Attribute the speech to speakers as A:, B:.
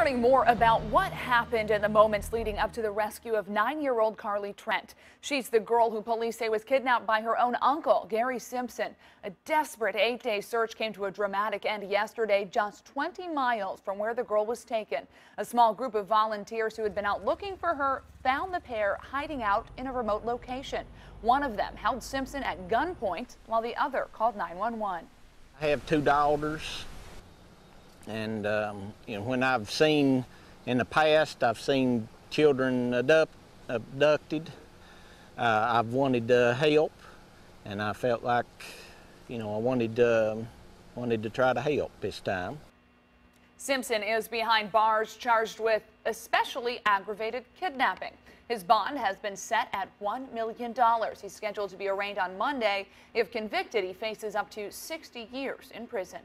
A: learning more about what happened in the moments leading up to the rescue of nine-year-old Carlie Trent. She's the girl who police say was kidnapped by her own uncle, Gary Simpson. A desperate eight-day search came to a dramatic end yesterday, just 20 miles from where the girl was taken. A small group of volunteers who had been out looking for her found the pair hiding out in a remote location. One of them held Simpson at gunpoint while the other called 911.
B: I have two daughters. And um, you know, when I've seen in the past, I've seen children abduct, abducted. Uh, I've wanted to help, and I felt like, you know, I wanted to, wanted to try to help this time.
A: Simpson is behind bars charged with especially aggravated kidnapping. His bond has been set at $1 million. He's scheduled to be arraigned on Monday. If convicted, he faces up to 60 years in prison.